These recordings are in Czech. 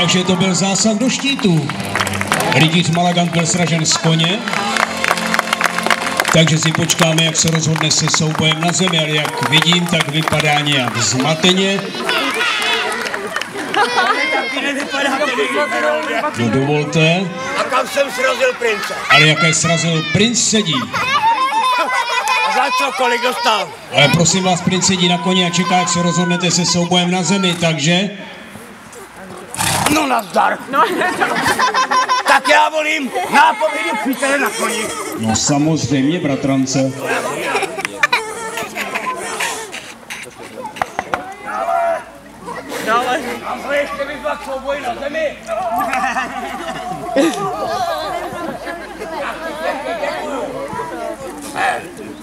Takže to byl zásah do štítu. Rytíř Malagant byl sražen z koně, takže si počkáme, jak se rozhodne se soubojem na zemi, ale jak vidím, tak vypadá nějak zmateně. No dovolte. A kam jsem srazil prince? Ale jaké srazil princ sedí. A za co kolik dostal? Ale prosím vás, princ sedí na koni a čeká, jak se rozhodnete se soubojem na zemi, takže... No nazdar. No. tak já volím nápovědu přítele na koni. No samozřejmě, bratrance. Dále. A to ještě vyzvat souboj na zemi.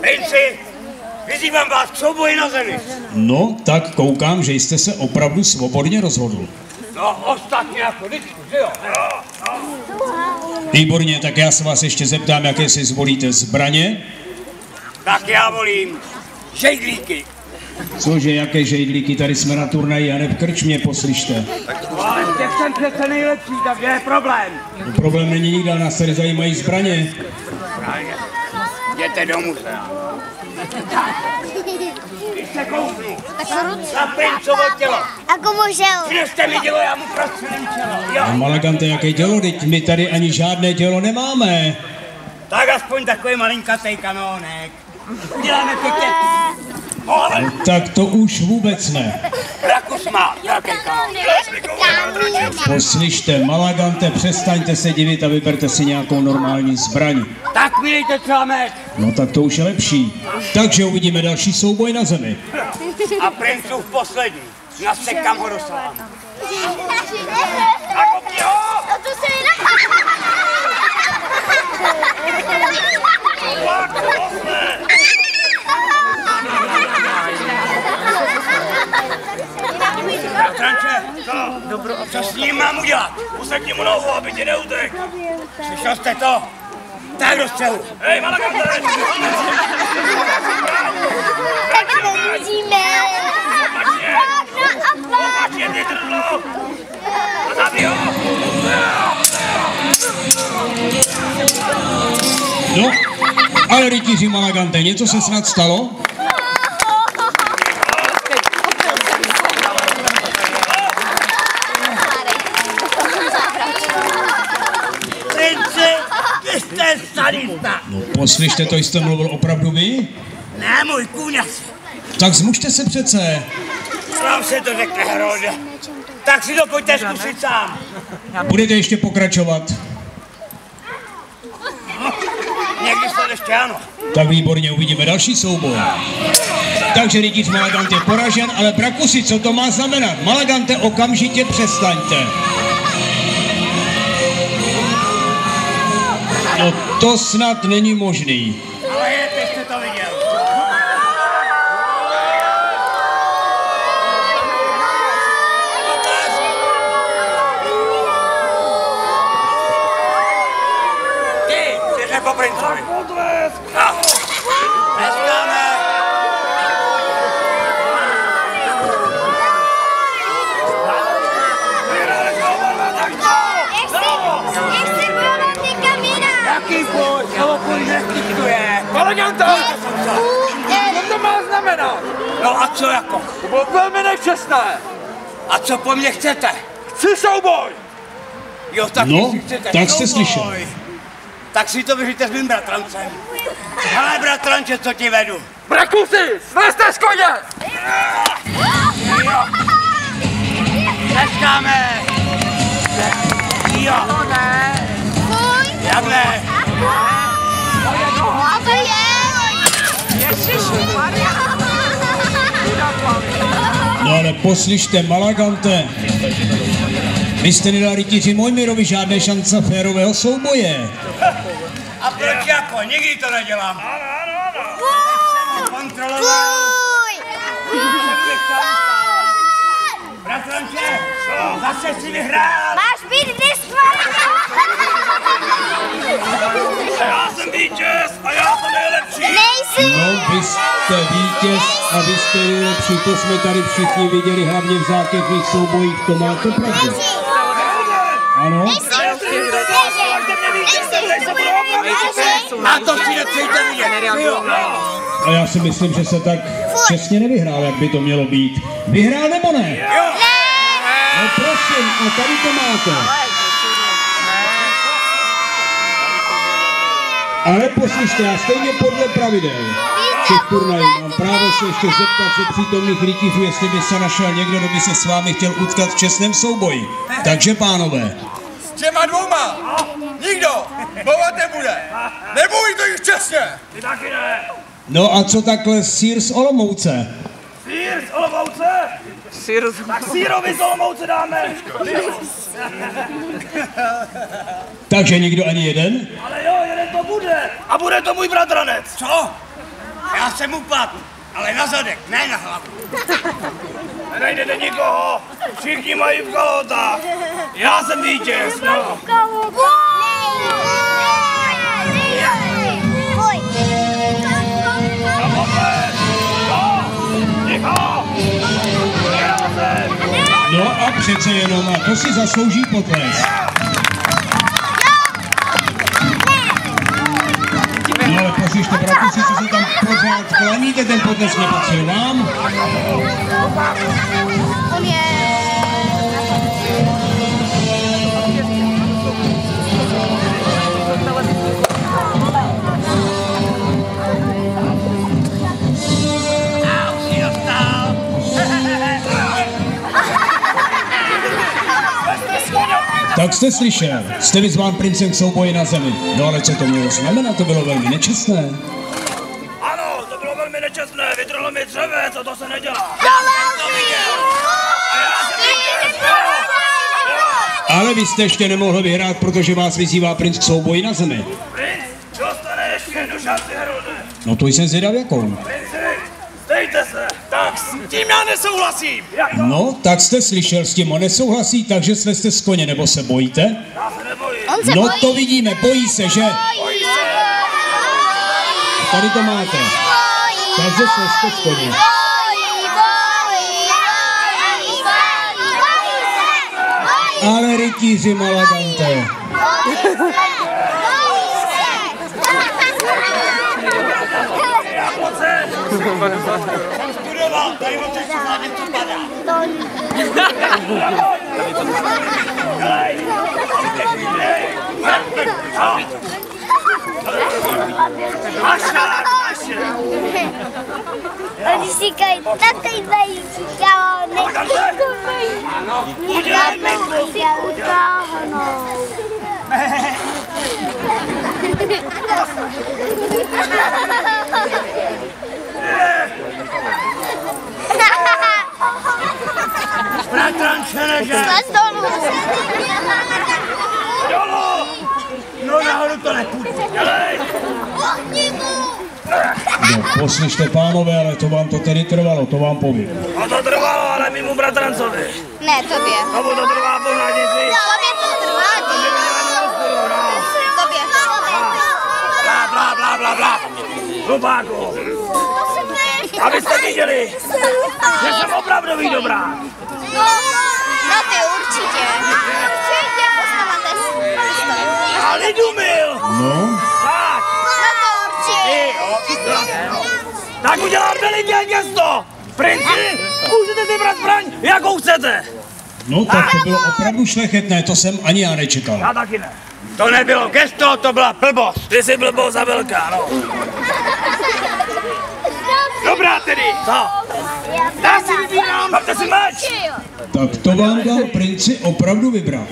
Princi, vyzývám vás k souboji na zemi. No, tak koukám, že jste se opravdu svobodně rozhodl. No, ostatně jako vždycky, že jo? Výborně, tak já se vás ještě zeptám, jaké si zvolíte zbraně. Tak já volím žejdlíky. Cože, jaké žejdlíky, tady jsme na turnaji a ne v krčmě, poslyšte. Ale těch jsem přece nejlepší, tak je problém. No, problém není nikde, nás tady zajímají zbraně. Právě. Jděte domů, se. Se kouknu na princovo tělo, Ako můžel? přineste mi dělo, já mu prostřelím čelo. A Jo, Malagante, jaké dělo, teď my tady ani žádné dělo nemáme. tak aspoň takový malinkatej kanónek. Uděláme pěkně. Ale No, tak to už vůbec ne. Rakus má. Poslyšte, Malagante, přestaňte se divit a vyberte si nějakou normální zbraň. Tak mi dejte člámek No tak to už je lepší. Takže uvidíme další souboj na zemi. a princův poslední. Nasekám ho do salámu. Tak opni ho! No to se Bratranče, co? Dobro, co s ním mám udělat? Usekni mu nohu, aby tě neutek. Slyšel jste to? Tak do střelu. Hej, Malagante! Tak ty! A zabij ho! No, ale rytíři Malagante, něco se snad stalo? Princi, vy jste sadista. No poslyšte, to jste mluvil opravdu vy? Ne, můj kůňas. Tak zmužte se přece. Vám se to řekne, Herode. Tak si to pojďte zkusit sám. Budete ještě pokračovat. Někdy se ještě ano. Tak výborně, uvidíme další souboj. Takže rytíř Malagante je poražen, ale Brakusi, co to má znamenat? Malagante, okamžitě přestaňte. To snad není možný. Ale je, teď jste to viděl. Ty, běžme po princovi. No. Tleskáme. Jak se bojovat někam jinam? Jaký půjď, nebo půjď nestiktuje. Malaganta! Co to má znamenat? No a co jako? To bylo velmi nečestné! A co po mně chcete? Chci souboj! Jo, tak No, chcete tak jste slyšel. Tak si to vyřiďte s mým bratrancem. Hele, bratranče, co ti vedu? Brakusy, sveste z koně! Tleskáme. No ale poslyšte, Malagante. Vy jste nedal rytíři Mojmirovi žádné šance férového souboje. A proč jako? Nikdy to nedělám. Kontroloval. Fuj. Bratranče, zase si vyhrál. Máš být diskvalifikovaný. Já jsem vítěz a já jsem nejlepší. Nejsi. No, vy jste vítěz a vy jste nejlepší, to jsme tady všichni viděli, hlavně v zákeřných soubojích, to máte pravdu. Nejsi. Ano. Nejsi. Na to si nepřejte vidět. Jo. A já si myslím, že se tak přesně nevyhrál, jak by to mělo být. Vyhrál nebo ne? No prosím, a tady to máte. Ale poslyšte, já stejně podle pravidel všech turnajů mám právo se ještě zeptat se přítomných rytířů, jestli by se našel někdo, kdo by se s vámi chtěl utkat v čestném souboji. Takže pánové, těma dvouma. Nikdo. Bovat nebude. Neboj to jich čestně. Ty taky ne. no a co takhle sír z Olomouce? Sýr z Olomouce. Sýr z... Tak sírovi z Olomouce dáme. Takže nikdo ani jeden? Ale jo, jeden to bude. A bude to můj bratranec. Co? Já jsem upad, ale na zadek, ne na hlavu. Nenajdete nikoho, všichni mají v kalotách. Já jsem vítěz, no. No a přece jenom, a to si zaslouží potlesk. No ale poslyšte, brakusi, co se tam pořád klaníte, ten potlesk nepatřil vám. On je... Tak jste slyšel, jste vyzván princem k souboji na zemi. No ale co to mělo znamenat, to bylo velmi nečestné. Dřeve, co to se nedělá. Ale vy jste ještě nemohli vyhrát, protože vás vyzývá princ k souboji na zemi. Princ, dostane ještě jednu šanci, Herolde. No to jsem zvědav jakou. Princi, stejte se. Tak s tím já nesouhlasím. No, tak jste slyšel, s tím on nesouhlasí, takže jste z koně, nebo se bojíte? Já se nebojím. On se No bojí. to vidíme, bojí se, že? Bojí Tady to máte. Jste. Bojí, bojí, bojí, bojí, bojí se. Bojí Ale rytíři Malagante. Studoval, tady od těch pořád něco padá. Maša, maša. Oni říkají, takový zajíčka, necháme se utáhnout. Bratranče, No, poslyšte, pánové, ale to vám to tedy trvalo, to vám povím. A to trvalo, ale mimo bratrancovi. Ne, tobě. Tomu to trvá pořád nic. Tobě to trvá, Tobě. Blá, blá, blá, blá, blá. Hlupáku. Abyste viděli, že jsem opravdový dobrá. No, no ty určitě. Určitě, poznamenáte si. A lidumil. No, Tak. No to určitě. Tak udělám veliké gesto! Princi, můžete si brát zbraň, jakou chcete! no tak to bylo opravdu šlechetné, to jsem ani já nečekal. Já taky ne. To nebylo gesto, to byla blbost. Ty jsi blbost za velká, no. Dobrá tedy. Co? Já si vybírám. Máte si meč. Tak to vám dal princi opravdu vybrat.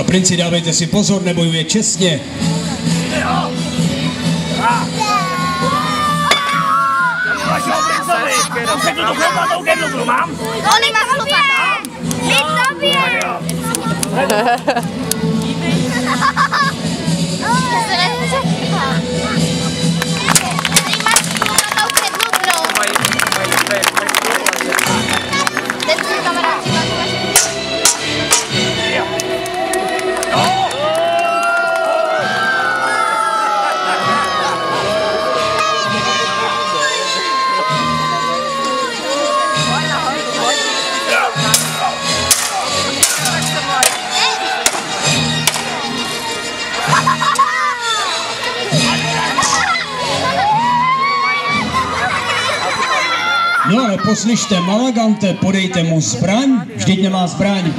A princi, dávejte si pozor, nebojuje čestně. Vašeho princovi. Řeknu tu chlopatou kedlu, mám? On má chlupatá. My tobě. Poslyšte, Malagante, podejte mu zbraň, vždyť nemá zbraň.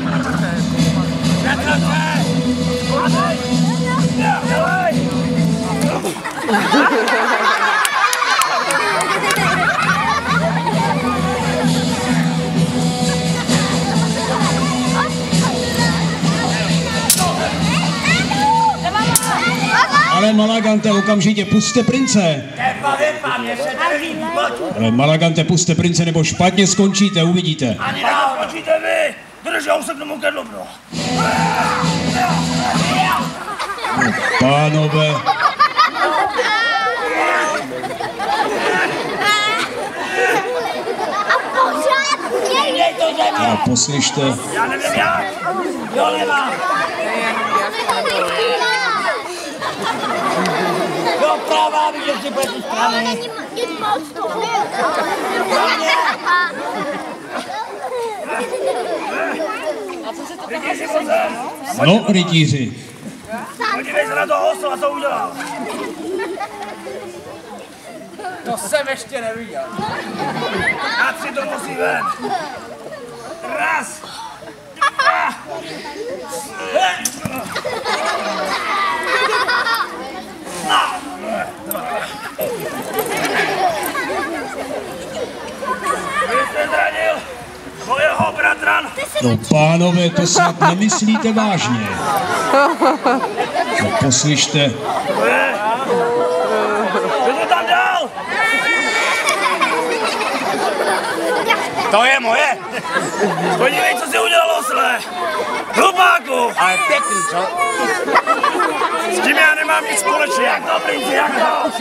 Ale Malagante, okamžitě puste prince. Tepa, vypa, mě se drží, pojď. Ale Malagante, puste prince, nebo špatně skončíte, uvidíte. Ani náhodou. Skočíte vy. Držel se k tomu kedlu, bro. Pánové, Pořádně. a poslyšte, Já nevím jak. Jo, nemám. Jo, pravá, víš, že si bude tu strany. Si pozem. no, rytíři, Podívej se na toho osla, co udělal. To jsem ještě neviděl. Já si to musí ven. Raz. Dva. Vy jste zranil mojeho bratra. no pánové, to snad nemyslíte vážně. No poslyšte, Kdo to tam dal? To je moje. Podívej, co si udělal osle. Hlupáku. Ale pěkný, co? S tím já nemám nic společného. Jak to, princi, jak to?